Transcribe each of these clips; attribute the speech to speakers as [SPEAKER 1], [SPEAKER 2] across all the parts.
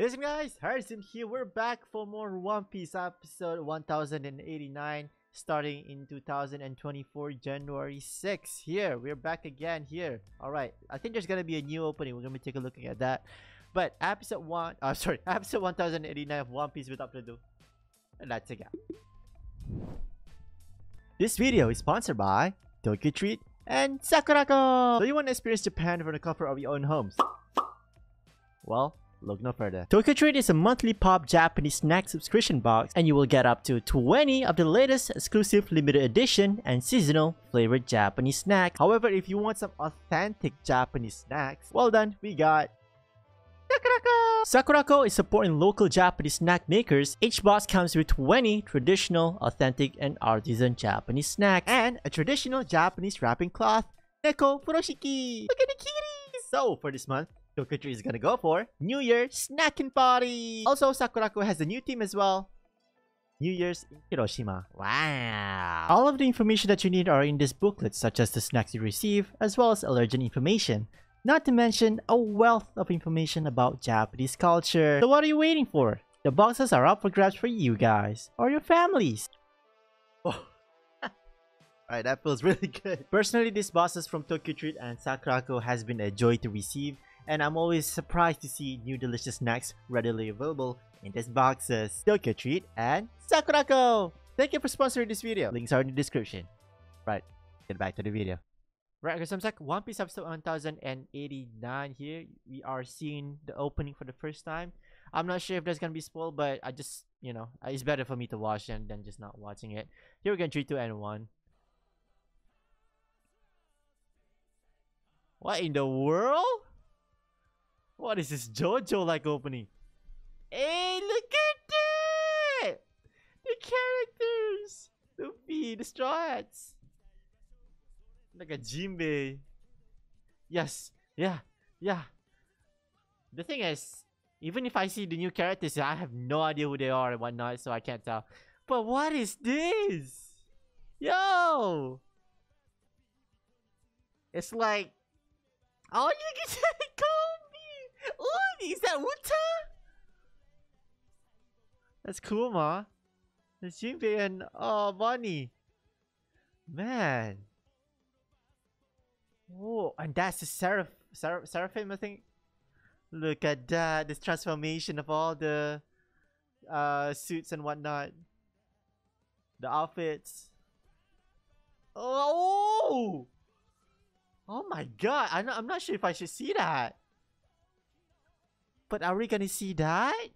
[SPEAKER 1] Listen guys, Harrison here. We're back for more One Piece episode 1089 starting in 2024 January 6 here. We're back again here. Alright, I think there's gonna be a new opening. We're gonna take a look at that. But episode 1, uh, sorry, episode 1089 of One Piece without ado. Let's go. This video is sponsored by Tokyo Treat and Sakuraco. Do you want to experience Japan from the comfort of your own homes? Well, Look no further. Tokyo Treat is a monthly pop Japanese snack subscription box and you will get up to 20 of the latest exclusive limited edition and seasonal flavored Japanese snacks. However, if you want some authentic Japanese snacks, well done, we got Sakuraco! Sakuraco is supporting local Japanese snack makers. Each box comes with 20 traditional, authentic, and artisan Japanese snacks and a traditional Japanese wrapping cloth, Neko Furoshiki. Look at the kitties! So, for this month, Tokyo Treat is gonna go for New Year Snacking Party! Also, Sakuraco has a new team as well. New Year's in Hiroshima. Wow! All of the information that you need are in this booklet, such as the snacks you receive, as well as allergen information. Not to mention a wealth of information about Japanese culture. So what are you waiting for? The boxes are up for grabs for you guys, or your families. Oh. Alright, that feels really good. Personally, these boxes from Tokyo Treat and Sakuraco has been a joy to receive and I'm always surprised to see new delicious snacks readily available in these boxes. Tokyo Treat and Sakuraco! Thank you for sponsoring this video. Links are in the description. Right, get back to the video. Right, because I'm like One Piece episode 1089 here. We are seeing the opening for the first time. I'm not sure if there's gonna be spoiled, but I just, you know, it's better for me to watch it than just not watching it. Here we go, 3, 2, and 1. What in the world? What is this JoJo like opening? Hey, look at that! The characters! Luffy, the Straw Hats. Like a Jinbei. Yes, yeah, yeah. The thing is, even if I see the new characters, I have no idea who they are and whatnot, so I can't tell. But what is this? Yo! It's like, oh, you can is that Uta? That's Kuma. That's Jinbei and oh Bonney. Man. Oh, and that's the Seraph, Seraph Seraphim, I think. Look at that, this transformation of all the uh, suits and whatnot. The outfits. Oh! Oh my god, I'm not, I'm not sure if I should see that. But are we gonna see that?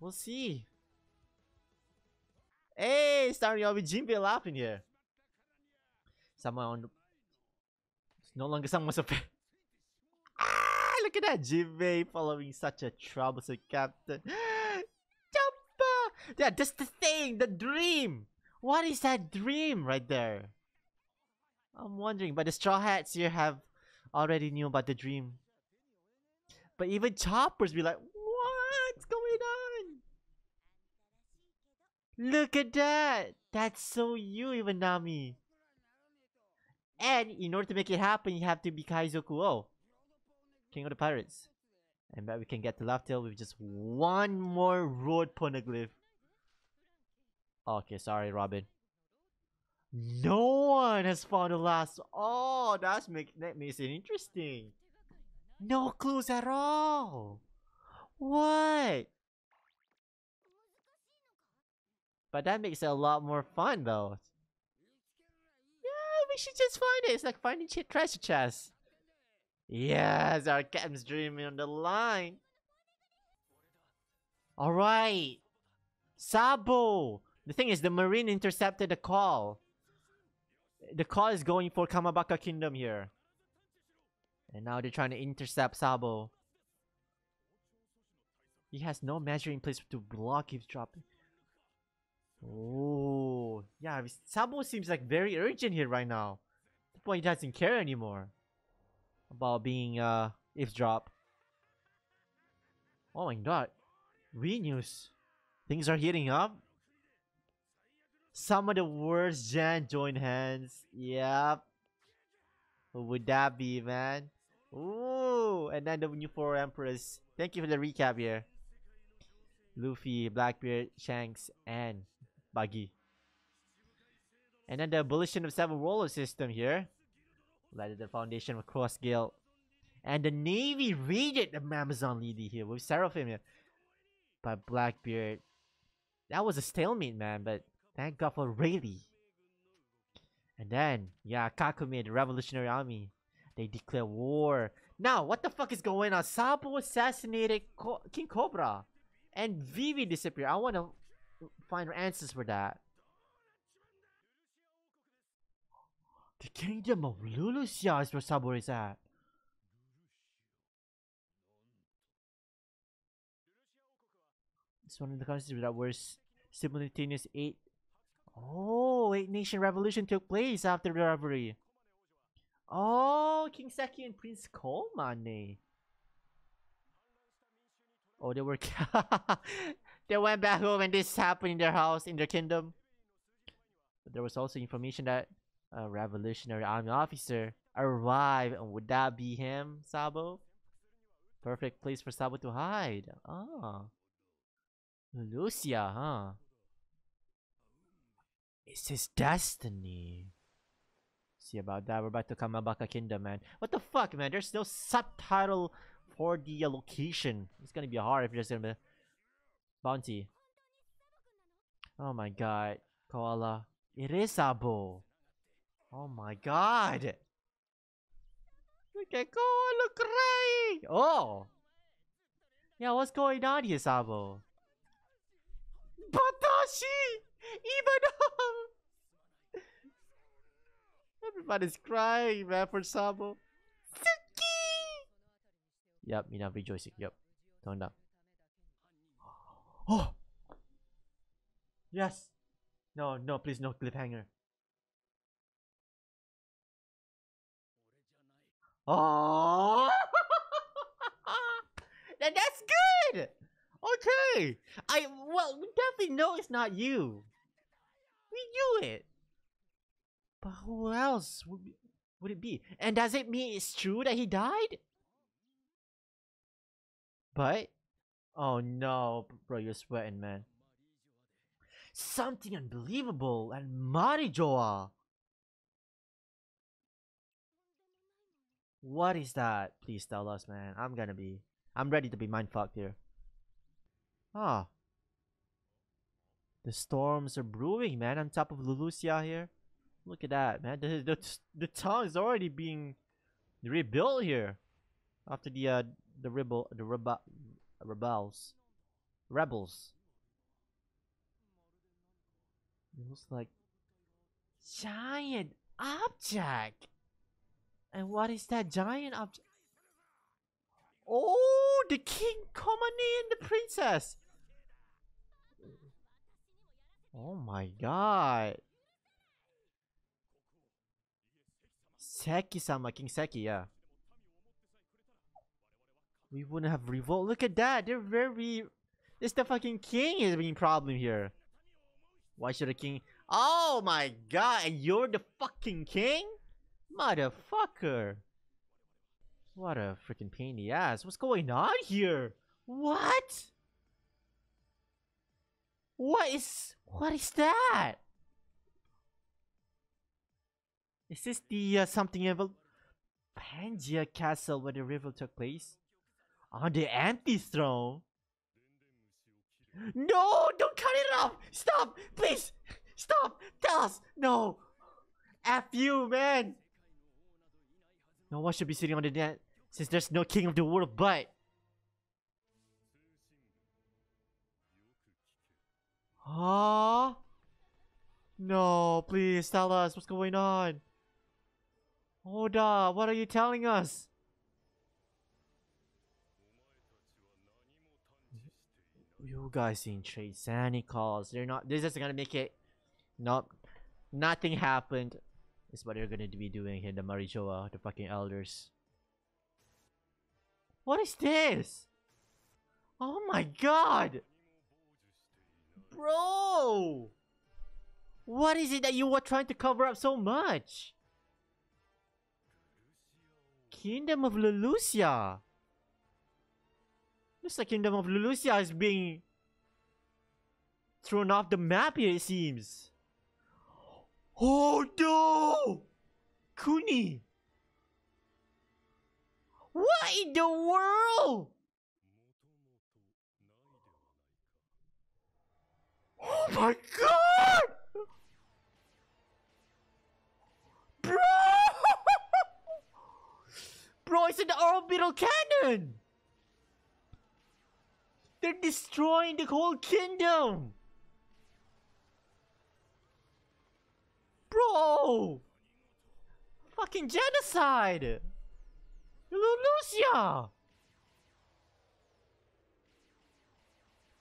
[SPEAKER 1] We'll see. Hey, starting off with Jinbei laughing here. Someone on the... It's no longer someone's a Ah, look at that Jinbei following such a troublesome captain. Jumper! Yeah, that's the thing, the dream. What is that dream right there? I'm wondering, but the Straw Hats here have already knew about the dream. But even choppers be like, what's going on? Look at that. That's so you, even Nami. And in order to make it happen, you have to be Kaizoku oh, King of the Pirates. And bet we can get to Laugh Tale with just one more road poneglyph. Okay, sorry, Robin. No one has found the last. Oh, that's make that makes it interesting. No clues at all. What? But that makes it a lot more fun though. Yeah, we should just find it. It's like finding treasure chests. Yes, our captain's dreaming on the line. Alright. Sabo! The thing is, the Marine intercepted the call. The call is going for Kamabaka Kingdom here. And now they're trying to intercept Sabo. He has no measure in place to block eavesdropping. Oh, yeah. Sabo seems like very urgent here right now. The point he doesn't care anymore about being uh eavesdrop. Oh my god. Renews. Things are heating up. Some of the worst Jan join hands. Yep. Who would that be, man? Ooh, and then the new four emperors. Thank you for the recap here. Luffy, Blackbeard, Shanks, and Buggy. And then the abolition of seven ruler system here. Lighted the foundation of Cross Guild. And the Navy raided the Amazon Lily here with Seraphim here. By Blackbeard. That was a stalemate, man, but thank God for Rayleigh. And then, yeah, Kakumei, the Revolutionary Army. They declare war. Now, what the fuck is going on? Sabo assassinated Co King Cobra. And Vivi disappeared. I want to find answers for that. The kingdom of Lulusia is where Sabo is at. It's one of the countries that was simultaneous eight. Oh, eight nation revolution took place after the robbery. Oh, King Seki and Prince Komane. Oh, they were. they went back home and this happened in their house, in their kingdom. But there was also information that a Revolutionary Army officer arrived. And would that be him, Sabo? Perfect place for Sabo to hide. Ah. Lucia, huh? It's his destiny. See about that. We're about to come Kamabaka Kingdom, man. What the fuck, man? There's no subtitle for the location. It's gonna be hard if there's gonna be bounty. Oh my god, koala. It is Sabo. Oh my god. Look at koala crying. Oh. Yeah, what's going on here, Sabo? Batashi! Ivankov! Everybody's crying, man, for Sabo. Suki! Yep, you're not rejoicing. Yep. Tone up. Oh! Yes! No, no, please, no cliffhanger. Oh! then that's good! Okay! I, well, we definitely know it's not you. We knew it. But who else would, would it be? And does it mean it's true that he died? But, oh no, bro, you're sweating, man. Something unbelievable and Marijoa. What is that? Please tell us, man. I'm gonna be. I'm ready to be mindfucked here. Ah. The storms are brewing, man, on top of Lulusia here. Look at that, man. The, the, the town is already being rebuilt here. After the, uh, the rebel, the rebe rebels. Rebels. It looks like giant object. And what is that giant object? Oh, the king, Komane, and the princess. Oh my god. Seki-sama, King Seki, yeah. We wouldn't have revolt. Look at that. They're very... It's the fucking king is being problem here. Why should a king... Oh my god, and you're the fucking king? Motherfucker. What a freaking pain in the ass. What's going on here? What? What is... What is that? Is this the uh, something evil? Pangaea Castle where the river took place? On the anti-throne? No! Don't cut it off! Stop! Please! Stop! Tell us! No! F you, man! No one should be sitting on the net since there's no king of the world but... Huh? No, please tell us what's going on. Oh, Oda, what are you telling us? You guys didn't any calls. They're not. This is gonna make it. Nope. Nothing happened. Is what they're gonna be doing here. The Marijoa, the fucking elders. What is this? Oh my god! Bro! What is it that you were trying to cover up so much? Kingdom of Lulusia. Looks like Kingdom of Lulusia is being thrown off the map here, it seems. Oh no! Kuni! What in the world? Oh my god! It's an orbital cannon! They're destroying the whole kingdom! Bro! Fucking genocide! Lucia!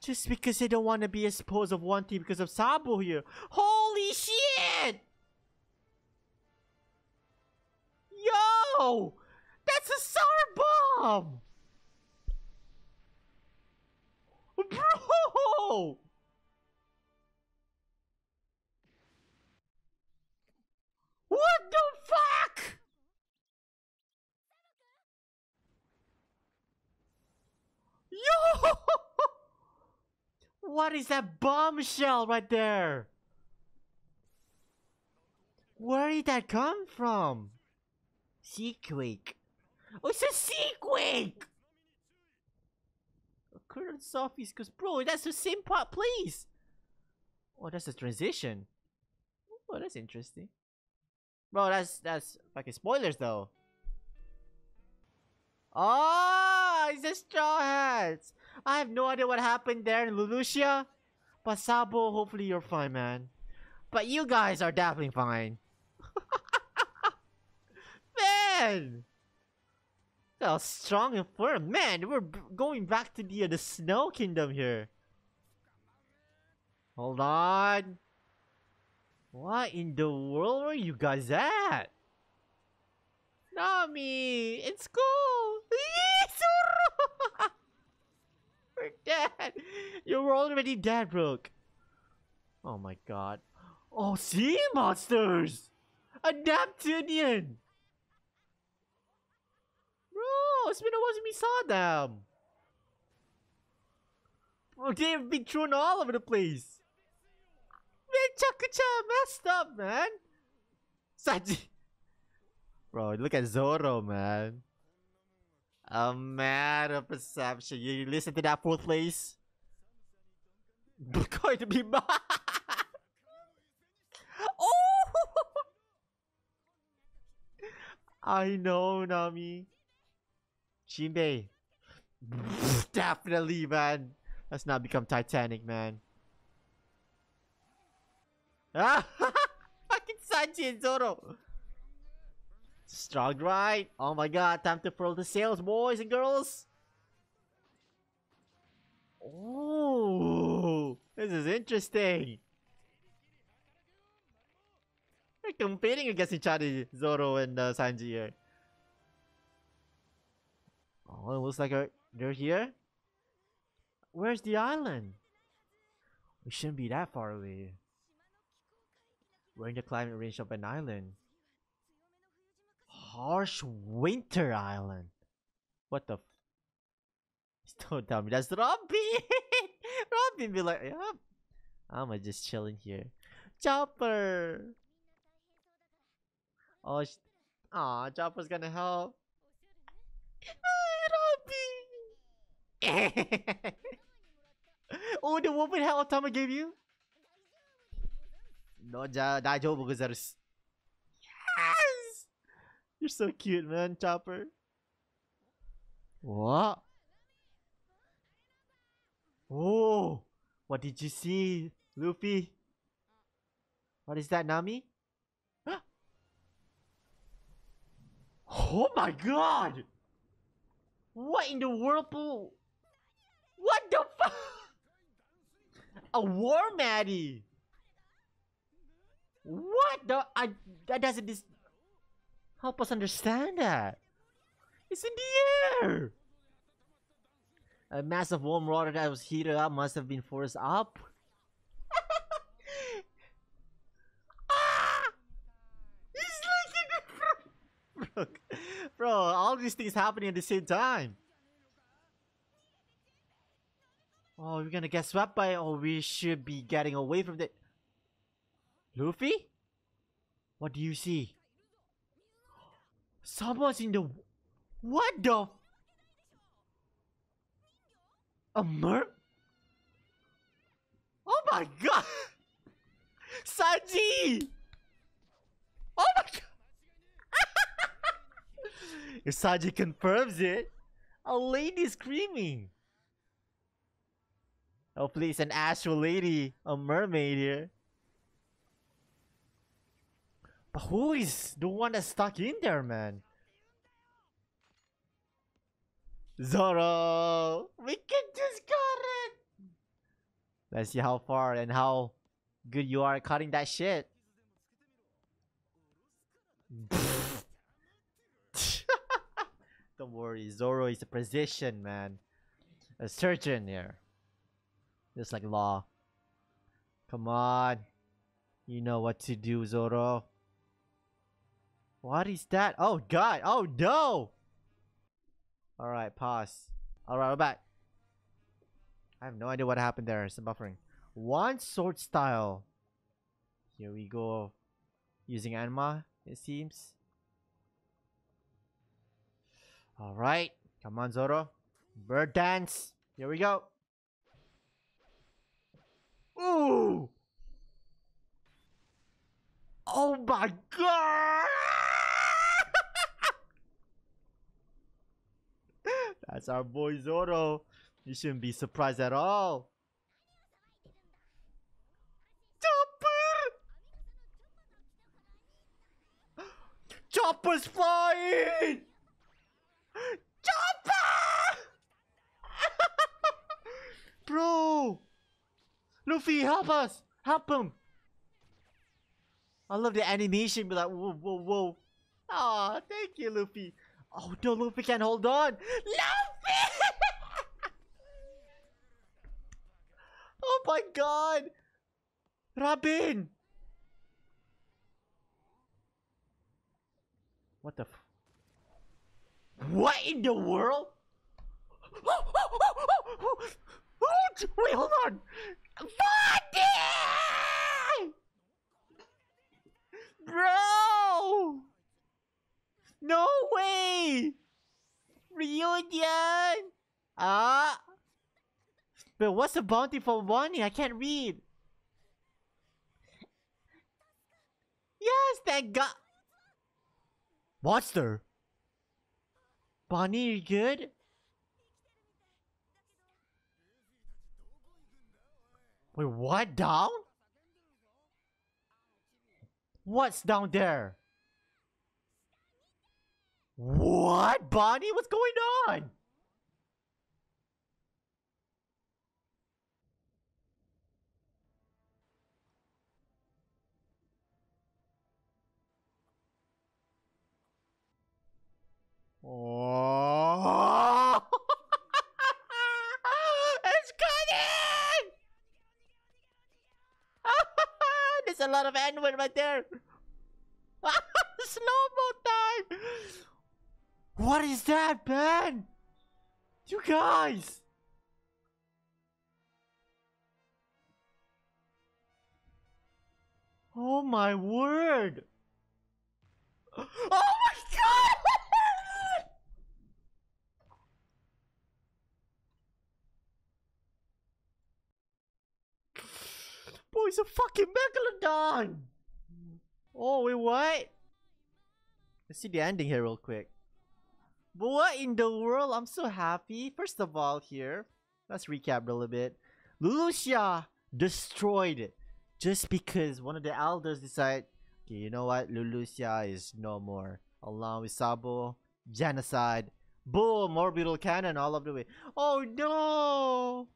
[SPEAKER 1] Just because they don't want to be a exposed of one team because of Sabo here. Holy shit! Yo! That's a SAR bomb! Bro! What the fuck? Yo! What is that bombshell right there? Where did that come from? Seaquake. Oh, it's a Seaquake! Current Softies, because bro, that's the same part, please. Oh, that's a transition. Oh, that's interesting. Bro, that's that's fucking spoilers though. Oh, it's the Straw Hats. I have no idea what happened there in Lulusia. But Sabo, hopefully you're fine, man. But you guys are definitely fine. man! How strong and firm. Man, we're going back to the, uh, the Snow Kingdom here. Hold on. What in the world are you guys at? Nami, it's cool. We're dead. You were already dead, Brook. Oh my god. Oh, sea monsters! A Neptunian! It's been a while since we saw them. Bro, they've been thrown all over the place. Man, Chaka-chan messed up, man. Sanji. Bro, look at Zoro, man. A matter of perception. You listen to that fourth place? Going to be mad. oh! I know, Nami. Jinbei. Definitely, man. Let's not become Titanic, man. Ah! Fucking Sanji and Zoro. Strong right? Oh my god, time to furl the sails, boys and girls. Oh, this is interesting. They're competing against each other, Zoro and uh, Sanji here. Oh, it looks like they're here. Where's the island? We shouldn't be that far away. We're in the climate range of an island. Harsh Winter Island. What the? Don't tell me that's Robin. Robin be like, yeah, I'm just chilling here. Chopper. Oh, ah, Chopper's gonna help. Oh, the woman how Otama gave you? No, ja, daijoubu gozaru. Yes! You're so cute, man, Chopper. What? Oh, what did you see, Luffy? What is that, Nami? oh my god! What in the whirlpool? What the fuck? A war Maddie! What the? I that doesn't dis- help us understand that. It's in the air. A massive warm water that was heated up must have been forced up. ah! Bro, all these things happening at the same time. Oh, we're gonna get swept by or we should be getting away from the... Luffy? What do you see? Someone's in the... What the... A mer... Oh my god! Sanji! Oh my god! if Sanji confirms it, a lady screaming. Oh please, an actual lady, a mermaid here. But who is the one that's stuck in there, man? Zoro! We can just cut it! Let's see how far and how good you are cutting that shit. Don't worry, Zoro is a physician, man. A surgeon here. Just like Law. Come on. You know what to do, Zoro. What is that? Oh god. Oh no. Alright, pause. Alright, we're back. I have no idea what happened there. Some buffering. One sword style. Here we go. Using Anma, it seems. Alright. Come on, Zoro. Bird dance. Here we go. Ooh! Oh my god! That's our boy Zoro. You shouldn't be surprised at all. Chopper! Chopper's flying! Chopper! Bro! Luffy, help us! Help him! I love the animation, be like, whoa, whoa, whoa. Aw, thank you, Luffy. Oh no, Luffy can't hold on. Luffy! oh my god! Robin! What the What in the world? Wait, hold on! Funny! Bro! No way! Reunion! Ah! But what's the bounty for Bonney? I can't read. Yes, thank God. Monster. Bonney, you good? Wait, what? Down? What's down there? What? Bonney? What's going on? Oh! it's coming! There's a lot of N-word right there. Slow-mo time! What is that, man? You guys! Oh my word! Oh my god! Boy, it's a fucking megalodon! Oh, wait, what? Let's see the ending here real quick. But what in the world? I'm so happy. First of all, here, let's recap a little bit. Lulusia destroyed it just because one of the elders decided, okay, you know what? Lulusia is no more. Along with Sabo, genocide, boom, orbital cannon all of the way. Oh no!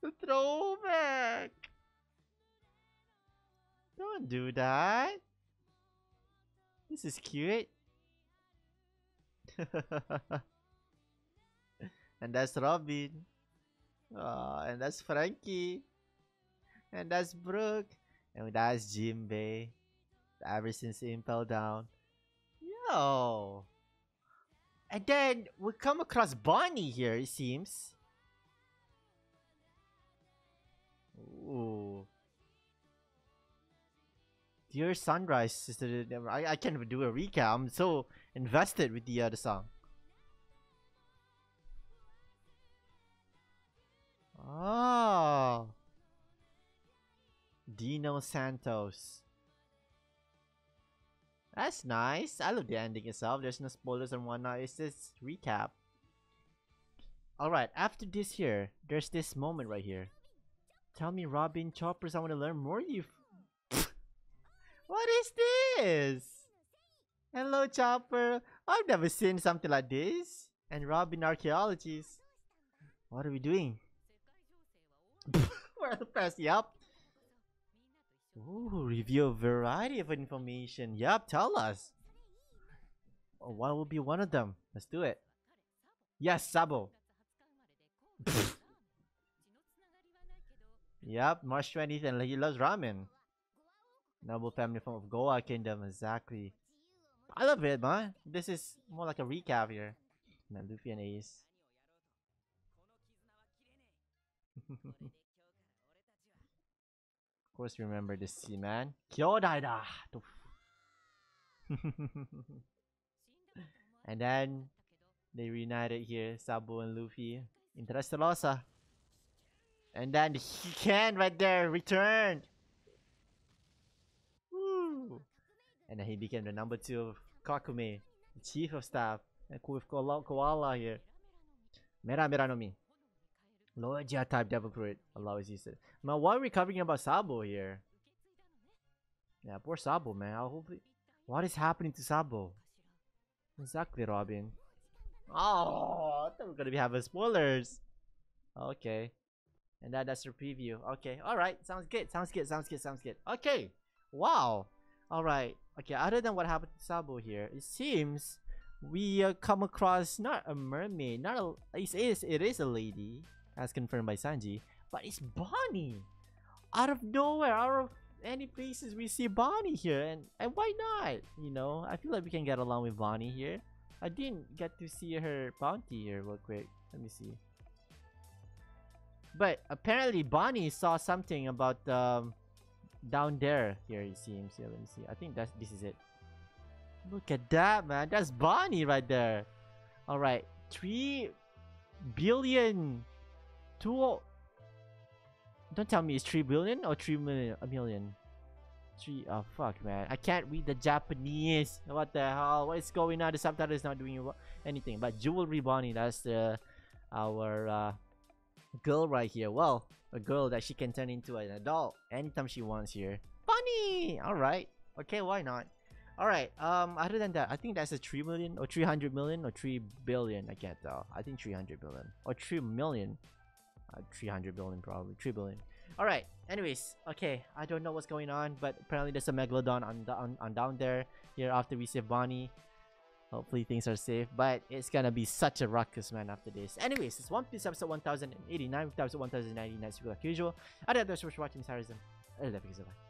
[SPEAKER 1] The throwback! Don't do that. This is cute. and that's Robin. Oh, and that's Franky. And that's Brook. And that's Jinbei. Ever since Impel Down. Yo! And then we come across Bonney here, it seems. Dear Sunrise Sister. I, I can't even do a recap. I'm so invested with the uh, other song. Oh. Dino Santos. That's nice. I love the ending itself. There's no spoilers and whatnot. It's just recap. Alright, after this here, there's this moment right here. Tell me Robin Choppers I want to learn more you this? Hello Chopper. I've never seen something like this. And Robin archaeologies. What are we doing? We're the press, yup. Ooh, review a variety of information. Yup, tell us. Oh, what will be one of them? Let's do it. Yes, Sabo. yep, March 20th and he loves ramen. Noble family from of Goa Kingdom, exactly. I love it, man. This is more like a recap here. Man, Luffy and Ace. Of course, remember the sea man. Kyodai da! and then they reunited here, Sabo and Luffy. in Dressrosa. And then he can right there returned. And then he became the number two of Kakumei, the chief of staff. And with Koala here. Mera Mera no Mi. Logia type devil fruit. Allah always used it. Man, why are we covering about Sabo here? Yeah, poor Sabo, man. I'll. What is happening to Sabo? Exactly, Robin. Oh, I thought we are gonna be having spoilers. Okay. And that, that's your preview. Okay. Alright. Sounds good. Sounds good. Sounds good. Sounds good. Okay. Wow. Alright. Okay. Other than what happened to Sabo here, it seems we uh, come across not a mermaid, not a. It is, it is a lady as confirmed by Sanji, but it's Bonney! Out of nowhere, out of any places we see Bonney here, and, and why not? You know, I feel like we can get along with Bonney here. I didn't get to see her bounty here real quick. Let me see. But apparently Bonney saw something about um, down there. Here you see him. Here, let me see. I think that's this is it. Look at that, man. That's Bonney right there. All right, three billion Two. Don't tell me it's three billion or three million. A million. Three. Oh fuck, man! I can't read the Japanese. What the hell? What is going on? The subtitle is not doing anything. But jewelry Bonney. That's the our uh, girl right here. Well, a girl that she can turn into an adult anytime she wants here. Bonney. All right. Okay. Why not? All right. Um. Other than that, I think that's a three million or three hundred million or three billion. I can't tell. I think three hundred billion or three million. Uh, 300 billion probably 3 billion all right anyways okay i don't know what's going on but apparently there's a megalodon on, on, on down there here after we save bonney hopefully things are safe but it's gonna be such a ruckus man after this anyways it's one piece episode 1089 episode 1099 super like usual i so much for watching Sarazim. I love you. Bye.